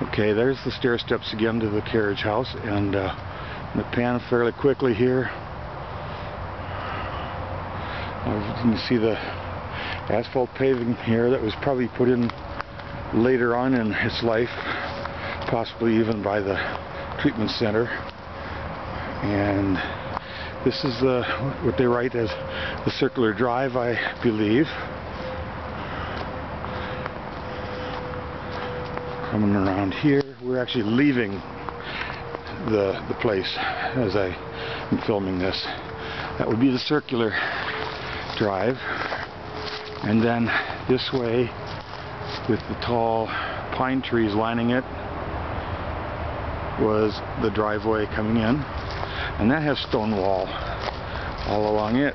Okay, there's the stair steps again to the carriage house, and uh, gonna pan fairly quickly here. Uh, you can see the asphalt paving here that was probably put in later on in its life, possibly even by the treatment center. And this is the what they write as the circular drive, I believe. Coming around here, we're actually leaving the the place as I am filming this. That would be the circular drive, and then this way, with the tall pine trees lining it, was the driveway coming in, and that has stone wall all along it.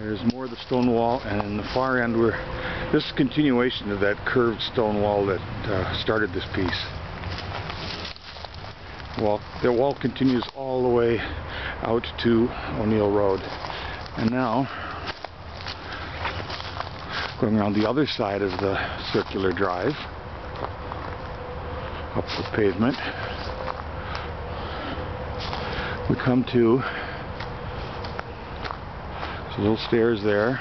There's more of the stone wall, and in the far end, we're this is continuation of that curved stone wall that uh, started this piece. Well, the wall continues all the way out to O'Neill Road, and now going around the other side of the circular drive up the pavement we come to little stairs there.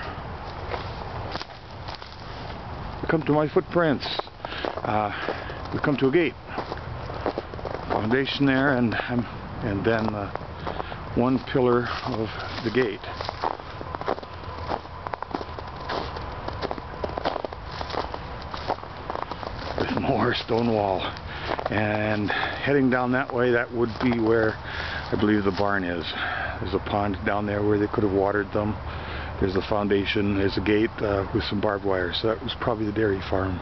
We come to my footprints. Uh, we come to a gate. Foundation there and and then uh, one pillar of the gate. With more stone wall. And heading down that way that would be where I believe the barn is there's a pond down there where they could have watered them. There's a foundation there's a gate uh, with some barbed wire so that was probably the dairy farm